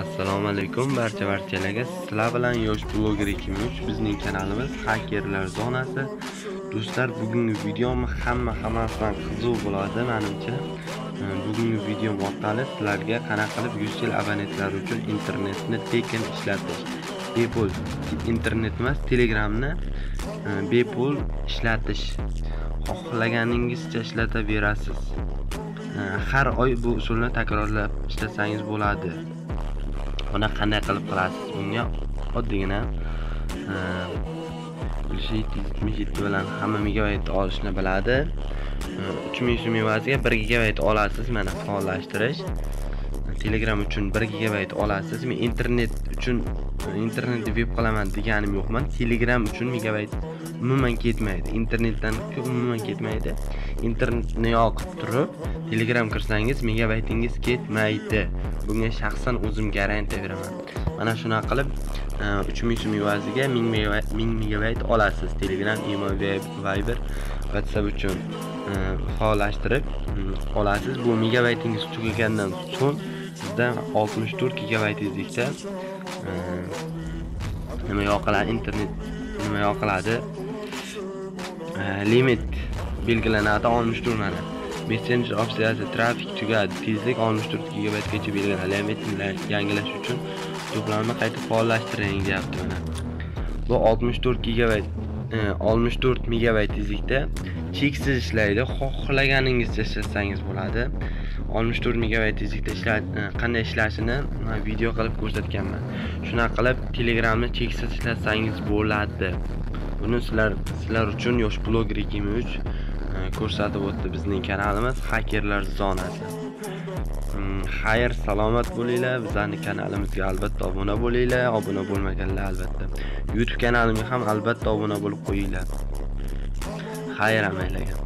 assalomu alaykum barcha barchalarga sizlar bilan yosh bloger 2003 bizning kanalimiz hakerlar zonasi. Do'stlar bugungi videom hamma hammasidan qiziq bo'ladi. Menimcha e, bugungi videom orqali sizlarga qanaqa qilib 100 yil abonentlar uchun internetni tekin ishlatish bepul internet emas telegramni e, bepul ishlatish xohlaganingizcha ishlataverasiz har oy bu usulni takrorlab ishlasangiz bo'ladi. Buni qanday qilib qilasiz bunga oddiygina yetmish bilan hamma megabayt olishni biladi. E, uch ming so'm evaziga bir gigabayt olasiz mana faollashtirish. Telegram uchun bir gigabayt olasiz men internet uchun internetni veb qilaman deganim yo'qman. Telegram uchun megabayt umuman ketmaydi. Internetdan umuman ketmaydi. Internetni yoqib turib telegram kirsangiz megabaytingiz ketmaydi. Bunga shaxsan o'zim garantiya beraman. Mana shunaqa qilib e, uch ming so'm evaziga ming megabayt olasiz telegram imo viber whatsapp uchun e, faollashtirib mm, olasiz. Bu megabaytingiz tugagandan so'ng sizda 64 gigabaytlikda nima yoqiladi internet nima yoqiladi limit belgilanadi 64 mana messenjer opsiyasi trafik tugadi tezlik 64 gigabaytgacha belgilanadi. Limitni yangilash uchun to'plamni qayta faollashtiring deyapti mana. Bu 64 gigabayt 64 megabayt tezlikda cheksiz ishlaydi. Xohlaganingizcha ishlatsangiz bo'ladi. 64 megabayt tezlikda e, qanday ishlashini video qilib ko'rsatganman. Shunaqa qilib telegramni cheksiz ishlatsangiz bo'ladi. Buni sizlar sizlar uchun yosh bloger 2003 e, ko'rsatib o'tdi bizning kanalimiz. Hakerlar zonasi. Xayr salomat bo'linglar. Bizani kanalimizga albatta obuna bo'linglar. Obuna bo'lmaganlar albatta. Youtube kanalimga ham albatta obuna bo'lib qo'yinglar. Xayr amanglarga